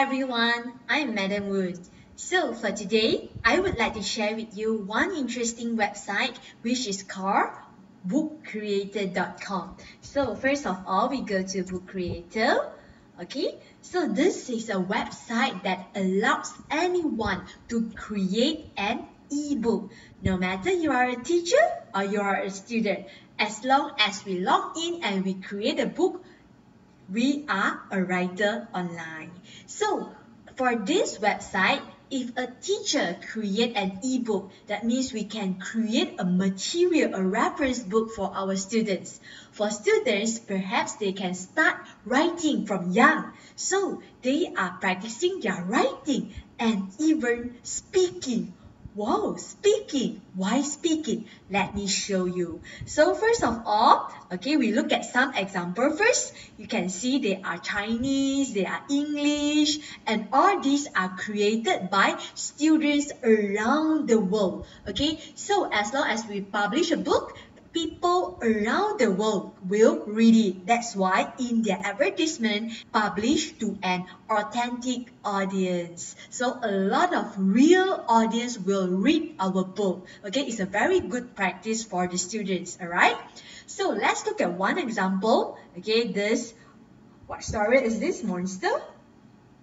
everyone, I'm Madam Woon. So for today, I would like to share with you one interesting website which is called bookcreator.com. So first of all, we go to Book Creator. Okay, so this is a website that allows anyone to create an ebook. No matter you are a teacher or you are a student, as long as we log in and we create a book, we are a writer online. So for this website, if a teacher create an ebook, that means we can create a material, a reference book for our students. For students, perhaps they can start writing from young. So they are practicing their writing and even speaking Wow, speaking. Why speaking? Let me show you. So first of all, okay, we look at some example first. You can see they are Chinese, they are English, and all these are created by students around the world. Okay, so as long as we publish a book, people around the world will read it. That's why in their advertisement published to an authentic audience. So a lot of real audience will read our book. Okay, it's a very good practice for the students. Alright. So let's look at one example. Okay, this what story is this monster?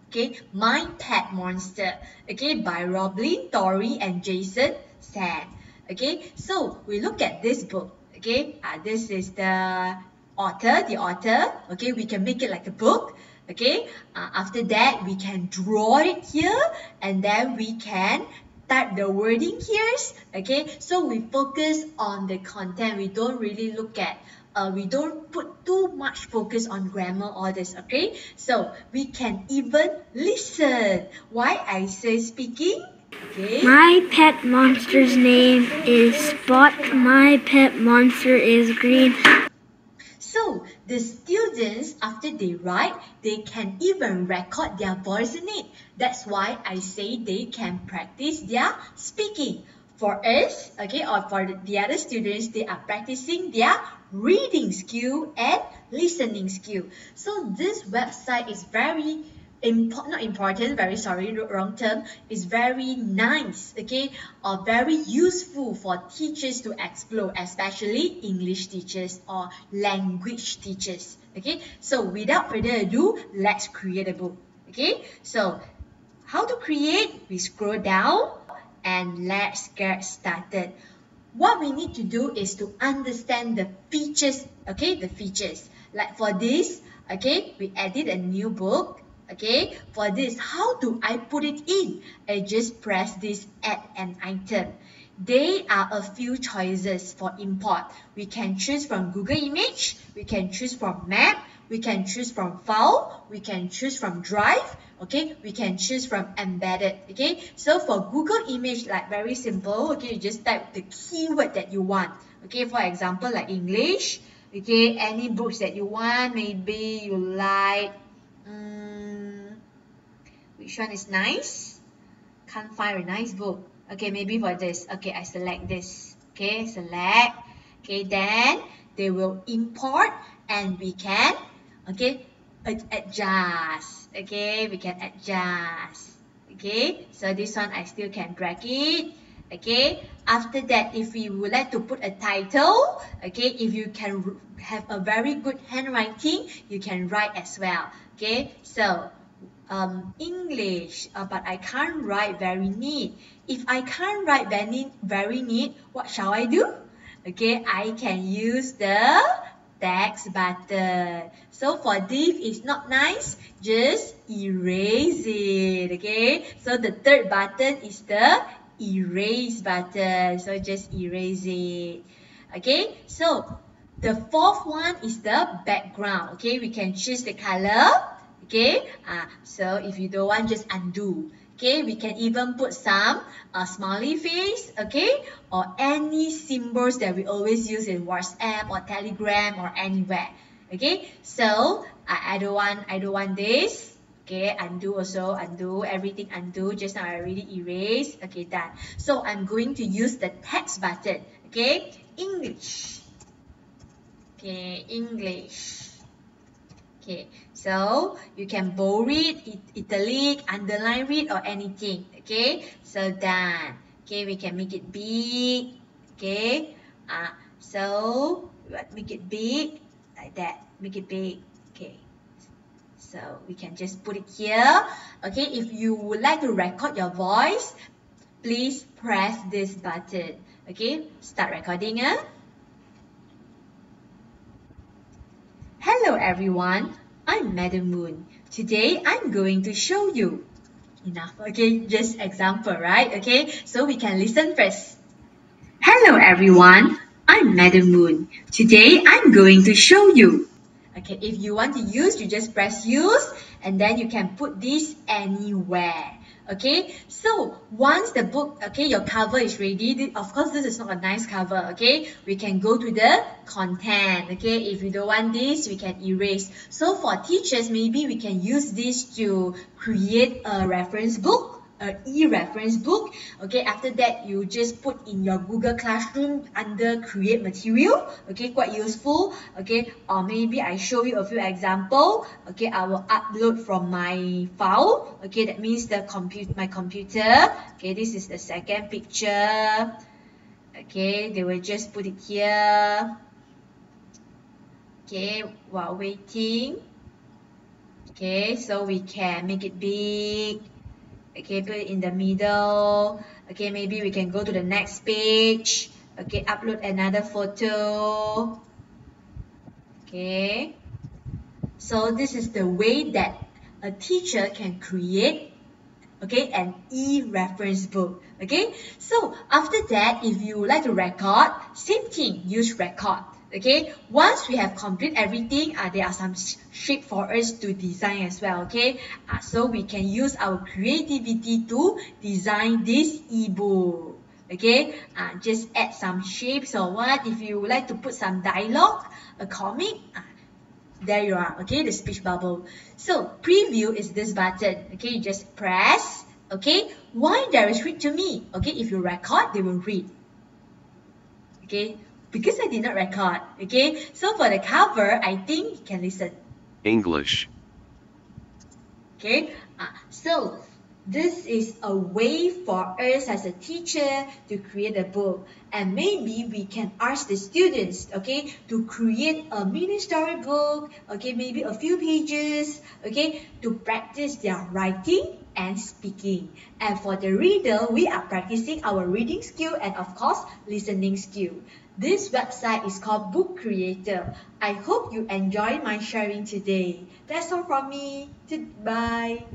Okay, My Pet Monster. Okay, by Roblin, Tori, and Jason Sand. Okay, so we look at this book. Okay, uh, this is the author, the author. Okay, we can make it like a book. Okay, uh, after that, we can draw it here and then we can type the wording here. Okay, so we focus on the content. We don't really look at uh, we don't put too much focus on grammar or this, okay? So we can even listen. Why I say speaking? Okay. My pet monster's name is Spot. My pet monster is green. So, the students, after they write, they can even record their voice in it. That's why I say they can practice their speaking. For us, okay, or for the other students, they are practicing their reading skill and listening skill. So, this website is very Not important, very sorry, wrong term, is very nice, okay, or very useful for teachers to explore, especially English teachers or language teachers, okay. So without further ado, let's create a book, okay. So how to create? We scroll down and let's get started. What we need to do is to understand the features, okay, the features. Like for this, okay, we added a new book, Okay, for this, how do I put it in? I just press this add an item. There are a few choices for import. We can choose from Google Image, we can choose from Map, we can choose from File, we can choose from Drive, okay, we can choose from Embedded, okay. So for Google Image, like very simple, okay, you just type the keyword that you want. Okay, for example, like English, okay, any books that you want, maybe you like, mm, which one is nice? Can't find a nice book. Okay, maybe for this. Okay, I select this. Okay, select. Okay, then they will import and we can, okay, adjust. Okay, we can adjust. Okay, so this one I still can drag it. Okay, after that, if we would like to put a title, okay, if you can have a very good handwriting, you can write as well. Okay, so um, English, uh, but I can't write very neat. If I can't write very, very neat, what shall I do? Okay, I can use the text button. So for this is not nice, just erase it. Okay, so the third button is the erase button. So just erase it. Okay, so the fourth one is the background. Okay, we can choose the color okay? Uh, so if you don't want just undo. Okay? We can even put some uh, smiley face okay? Or any symbols that we always use in whatsapp or telegram or anywhere. Okay? So I, I don't want i don't want this. Okay? Undo also undo. Everything undo. Just now i already erased. Okay done. So i'm going to use the text button. Okay? English. Okay? English Okay, so you can bold it, italic, underline it or anything. Okay, so done. Okay, we can make it big. Okay, uh, so make it big like that. Make it big. Okay. So we can just put it here. Okay, if you would like to record your voice, please press this button. Okay, start recording. Uh. Hello everyone, I'm Madam Woon. Today I'm going to show you. Enough, okay, just example, right? Okay, so we can listen first. Hello everyone, I'm Madam Woon. Today I'm going to show you. Okay, if you want to use, you just press use and then you can put this anywhere okay? So once the book okay your cover is ready of course this is not a nice cover okay? We can go to the content okay? If you don't want this we can erase. So for teachers maybe we can use this to create a reference book a e-reference book. Okay, after that, you just put in your Google Classroom under create material. Okay, quite useful. Okay, or maybe I show you a few example. Okay, I will upload from my file. Okay, that means the compute my computer. Okay, this is the second picture. Okay, they will just put it here. Okay, while waiting. Okay, so we can make it big okay put it in the middle. Okay maybe we can go to the next page. Okay upload another photo. Okay. So this is the way that a teacher can create okay an e-reference book. Okay? So after that if you would like to record same thing use record okay? Once we have complete everything uh, there are some shape for us to design as well okay? Uh, so we can use our creativity to design this ebook okay? Uh, just add some shapes or what. If you would like to put some dialogue a comic uh, there you are okay? The speech bubble. So preview is this button okay? You just press okay? Why there is read to me okay? If you record they will read. Okay because I did not record. Okay, so for the cover, I think you can listen. English. Okay, uh, so this is a way for us as a teacher to create a book and maybe we can ask the students okay to create a mini storybook okay maybe a few pages okay to practice their writing and speaking and for the reader we are practicing our reading skill and of course listening skill this website is called Book Creator. I hope you enjoy my sharing today. That's all from me. Goodbye.